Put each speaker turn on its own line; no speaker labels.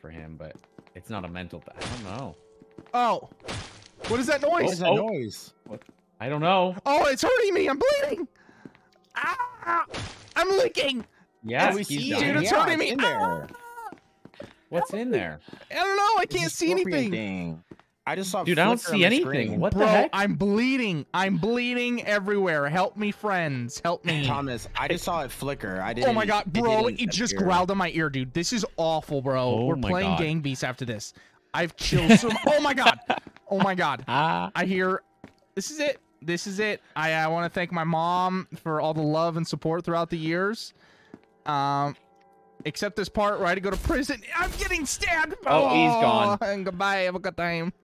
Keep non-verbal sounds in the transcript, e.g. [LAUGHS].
for him, but it's not a mental. Th- I don't know.
Oh, what is that noise?
What is that
Oh.
noise?
I don't know.
Oh, it's hurting me. I'm bleeding. Ah, I'm leaking.
Yeah,
we
he's
see.
Dude,
it.
it's
Yeah,
hurting
it's
me.
in there.
What's in there?
I don't know. I can't see anything.
thing. I just saw.
Dude, I don't see anything.
screen.
What the
Bro,
heck?
I'm bleeding. I'm bleeding everywhere. Help me, friends. Help me.
Thomas, I just saw it flicker. I didn't.
Oh my god, bro,
didn't
it just growled in my ear, dude. This is awful, bro.
Oh
We're playing
God.
Gang Beasts after this. I've [LAUGHS] chilled so Oh my god. Oh my god. [LAUGHS]
Ah.
I hear this is it. This is it. I, I want to thank my mom for all the love and support throughout the years. Um except this part where I had to go to prison. I'm getting stabbed.
Oh, he's gone.
And goodbye. Have a good time.